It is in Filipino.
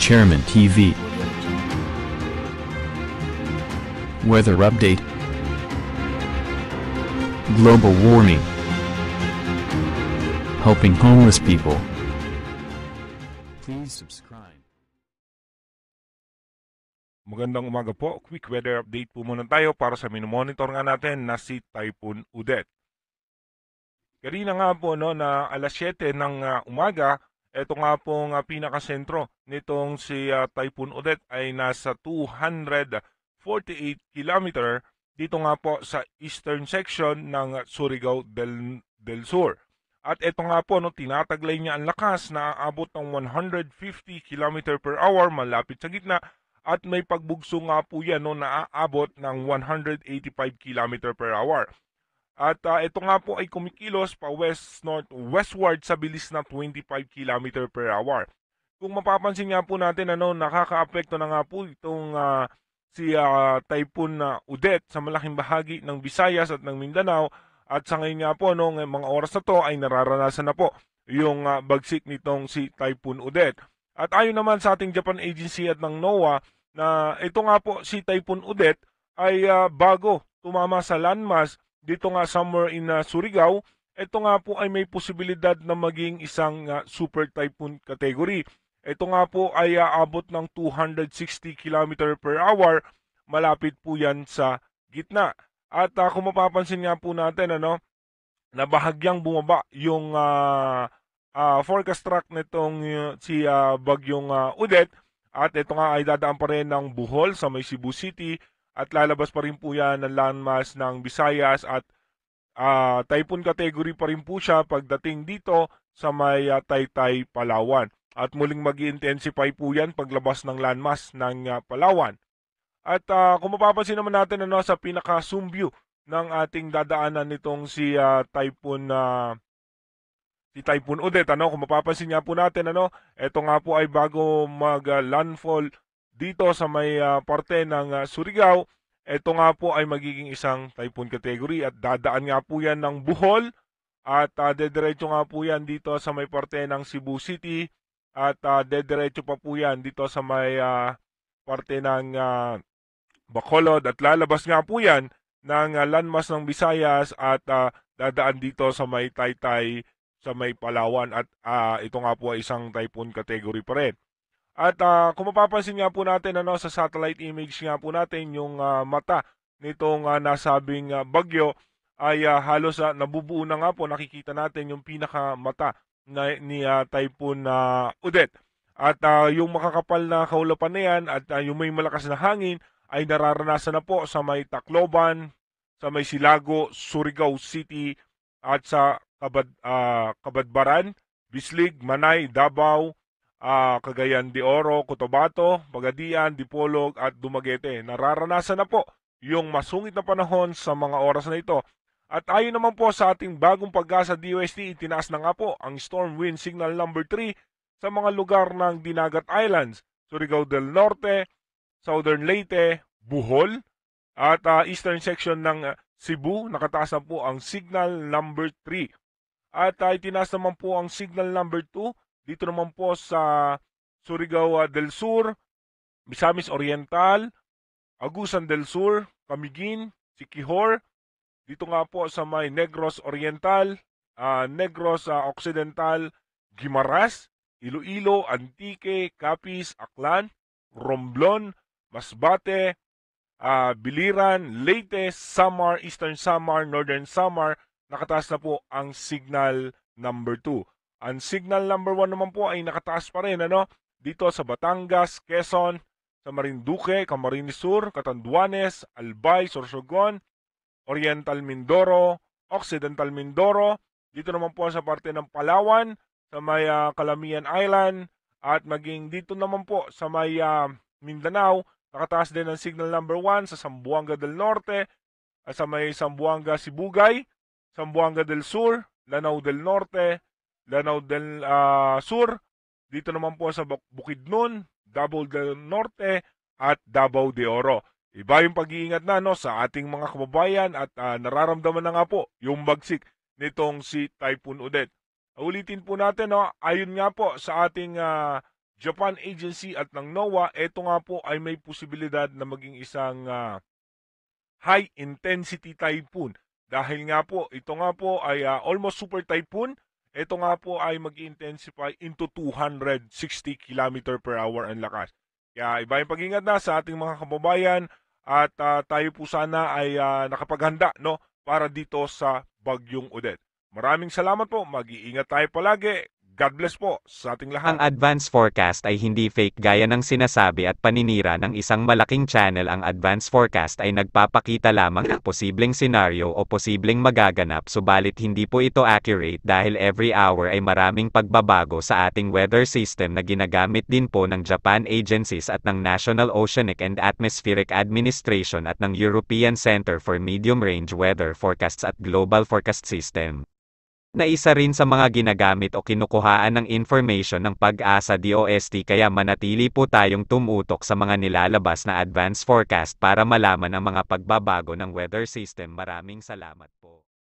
Chairman TV. Weather update. Global warming. Helping homeless people. Please subscribe. Magandang umaga po. Quick weather update po muna tayo para sa minomonitor nga natin na si Typhoon Udet. Kanina nga po no, na alas 7 ng ah, umaga, ito nga pong uh, pinakasentro nitong si ah, Typhoon Udet ay nasa 248 kilometer dito nga po sa eastern section ng Surigao del, del Sur. At ito nga po, no, tinataglay niya ang lakas na aabot ng 150 km per hour malapit sa gitna at may pagbugso nga po yan no, na aabot ng 185 km per hour. At ah, ito nga po ay kumikilos pa west north westward sa bilis na 25 km per hour. Kung mapapansin nga po natin ano nakakaapekto na nga po itong ah, si ah, Typhoon na Udet sa malaking bahagi ng Visayas at ng Mindanao at sa ngayon nga po no, ng mga oras na to ay nararanasan na po yung ah, bagsik nitong si Typhoon Udet. At ayon naman sa ating Japan Agency at ng NOAA na ito nga po si Typhoon Udet ay ah, bago tumama sa landmass dito nga somewhere in uh, Surigao, ito nga po ay may posibilidad na maging isang uh, super typhoon category. Ito nga po ay aabot ng 260 km per hour. Malapit po yan sa gitna. At uh, kung mapapansin nga po natin, ano, na bahagyang bumaba yung uh, uh, forecast track nitong uh, si uh, bagyong uh, Udet. At ito nga ay dadaan pa rin ng Bohol sa may Cebu City at lalabas pa rin po yan ng landmass ng Visayas at uh, typhoon category pa rin po siya pagdating dito sa may uh, Taytay, Palawan. At muling mag intensify po yan paglabas ng landmass ng uh, Palawan. At uh, kung mapapansin naman natin ano, sa pinaka-zoom view ng ating dadaanan nitong si uh, Typhoon uh, si Typhoon Udet ano kung mapapansin nga po natin ano ito nga po ay bago mag landfall dito sa may uh, parte ng uh, Surigao, ito nga po ay magiging isang typhoon category at dadaan nga po yan ng Bohol at uh, dediretso nga po yan dito sa may parte ng Cebu City at uh, dediretso pa po yan dito sa may uh, parte ng uh, Bacolod at lalabas nga po yan ng uh, landmass ng Visayas at uh, dadaan dito sa may Taytay sa may Palawan at uh, ito nga po ay isang typhoon category pa rin. At uh, kung mapapansin nga po natin ano, sa satellite image nga po natin, yung uh, mata nitong uh, nasabing uh, bagyo ay uh, halos uh, nabubuo na nga po. Nakikita natin yung pinakamata na, ni uh, Typhoon uh, Udet. At uh, yung makakapal na kaulapan na yan at uh, yung may malakas na hangin ay nararanasan na po sa may Tacloban, sa may Silago, Surigao City at sa Kabad, uh, Kabadbaran, Bislig, Manay, Davao, uh, Cagayan de Oro, Cotabato, Pagadian, Dipolog at Dumaguete. Nararanasan na po yung masungit na panahon sa mga oras na ito. At ayon naman po sa ating bagong pag-asa DOST, itinaas na nga po ang storm wind signal number 3 sa mga lugar ng Dinagat Islands, Surigao del Norte, Southern Leyte, Bohol, at uh, eastern section ng Cebu, nakataas na po ang signal number 3. At uh, itinaas naman po ang signal number 2 dito naman po sa Surigao del Sur, Misamis Oriental, Agusan del Sur, Camiguin, Siquijor, dito nga po sa may Negros Oriental, uh, Negros uh, Occidental, Gimaras, Iloilo, Antique, Capiz, Aklan, Romblon, Masbate, uh, Biliran, Leyte, Samar, Eastern Samar, Northern Samar, nakataas na po ang signal number 2. Ang signal number 1 naman po ay nakataas pa rin ano, dito sa Batangas, Quezon, sa Marinduque, Camarines Sur, Catanduanes, Albay, Sorsogon, Oriental Mindoro, Occidental Mindoro, dito naman po sa parte ng Palawan, sa may uh, Calamian Island, at maging dito naman po sa may uh, Mindanao, nakataas din ang signal number 1 sa Sambuanga del Norte, at sa may Sambuanga Sibugay, Sambuanga del Sur, Lanao del Norte, Lanao del uh, Sur, dito naman po sa Bukidnon, Davao del Norte at Davao de Oro. Iba yung pag-iingat na no, sa ating mga kababayan at uh, nararamdaman na nga po yung bagsik nitong si Typhoon Udet. Ulitin po natin, no, ayon nga po sa ating uh, Japan Agency at ng NOAA, ito nga po ay may posibilidad na maging isang ah, high intensity typhoon. Dahil nga po, ito nga po ay ah, almost super typhoon. Ito nga po ay mag-intensify into 260 km per hour ang lakas. Kaya iba yung pag-ingat na sa ating mga kababayan at ah, tayo po sana ay ah, nakapaghanda no para dito sa Bagyong Odette. Maraming salamat po. Mag-iingat tayo palagi. God bless po sa ating lahat. Ang advance forecast ay hindi fake gaya ng sinasabi at paninira ng isang malaking channel. Ang advance forecast ay nagpapakita lamang ng posibleng senaryo o posibleng magaganap subalit hindi po ito accurate dahil every hour ay maraming pagbabago sa ating weather system na ginagamit din po ng Japan agencies at ng National Oceanic and Atmospheric Administration at ng European Center for Medium Range Weather Forecasts at Global Forecast System na isa rin sa mga ginagamit o kinukuhaan ng information ng pag-asa DOST kaya manatili po tayong tumutok sa mga nilalabas na advance forecast para malaman ang mga pagbabago ng weather system. Maraming salamat po.